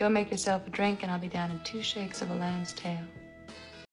Go make yourself a drink, and I'll be down in two shakes of a lamb's tail.